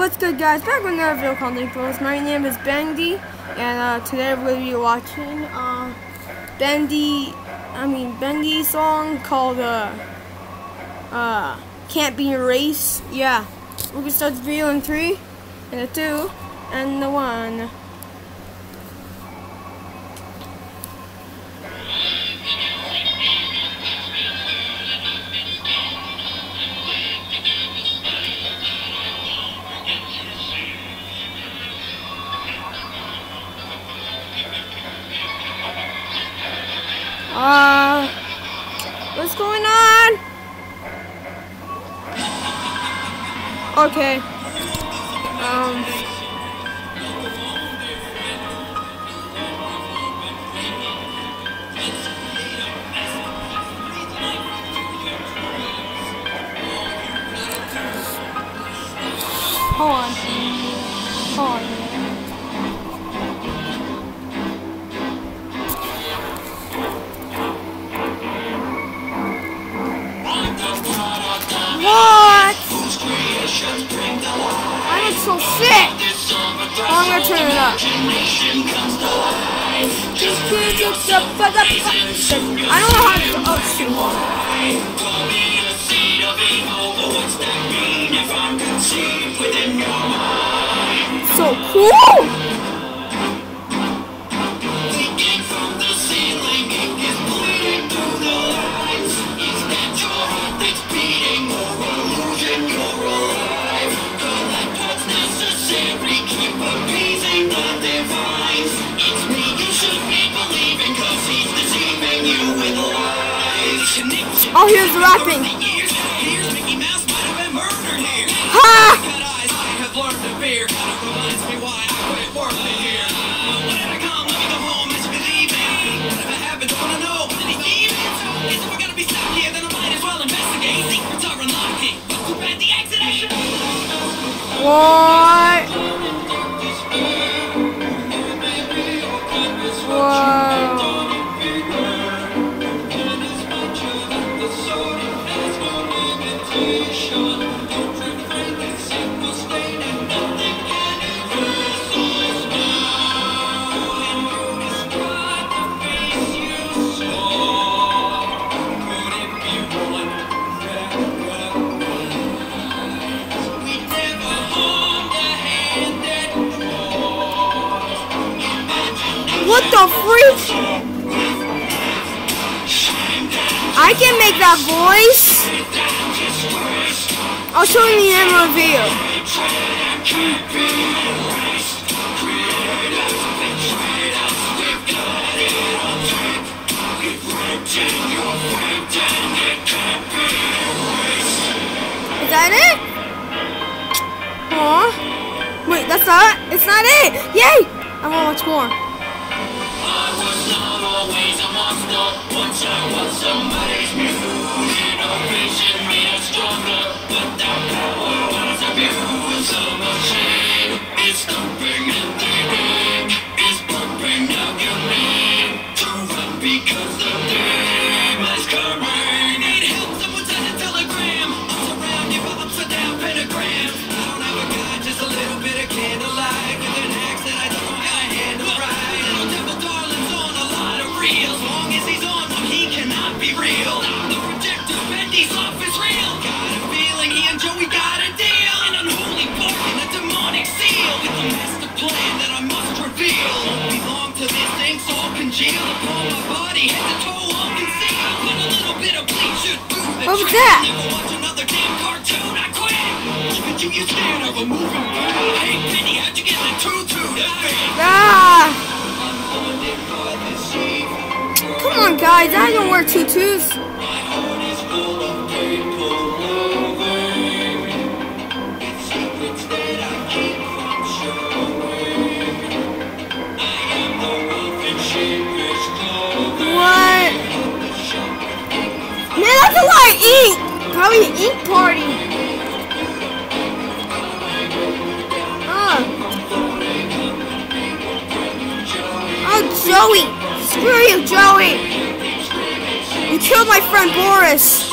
What's good guys, back with another video called Bros. My name is Bendy, and uh, today we're going to be watching uh, Bendy, I mean Bendy's song called uh, uh, Can't Be Erased. Yeah, we're going to start the video in 3, and a 2, and the 1. Uh, what's going on? Okay. Um. Hold on. Hold on. Oh, I'm gonna turn it up. I don't know how to up shit. So cool. Oh, here's the rapping. Ha! What? What the freak? I can make that voice. I'll show you the end reveal. Is that it? Aw. Wait, that's not It's not it! Yay! I want more. candlelight. What was that? Ah! Come on, guys. I don't wear tutus. That's a lot ink. Probably an ink party. Uh. Oh, Joey! Screw you, Joey! You killed my friend Boris!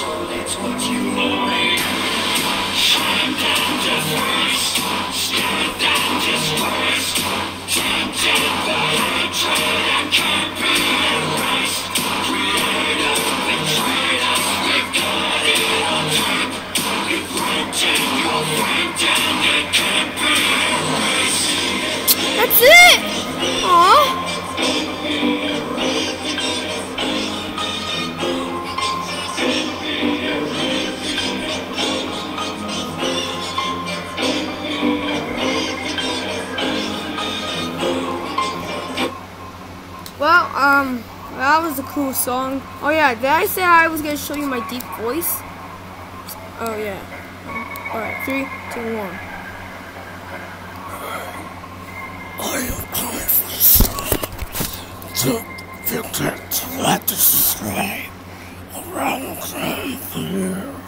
That's it! Aww. Well, um, that was a cool song. Oh yeah, did I say I was gonna show you my deep voice? Oh yeah. Alright, three, two, one. I am coming from to forget to let this describe around the.